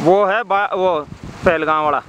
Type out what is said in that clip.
वो है वो पहलगाम वाला।